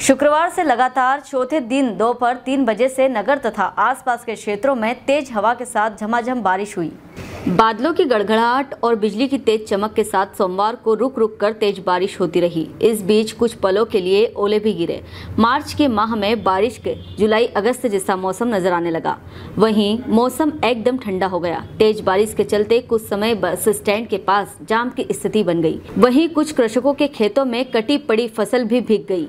शुक्रवार से लगातार चौथे दिन दोपहर तीन बजे से नगर तथा आसपास के क्षेत्रों में तेज हवा के साथ झमाझम बारिश हुई। बादलों की गड़गड़ाहट और बिजली की तेज चमक के साथ सोमवार को रुक रुक कर तेज बारिश होती रही। इस बीच कुछ पलों के लिए ओले भी गिरे। मार्च के माह में बारिश के जुलाई अगस्त जैसा मौसम नज़र आने लगा। वहीं मौसम एकदम ठंडा हो गया। तेज बारिश के चलते कुछ समय बस स्टैंड के पास जाम की स्थिति बन गई। वहीं कुछ कृषकों के खेतों में कटी पड़ी फ़सल भी भीग गई।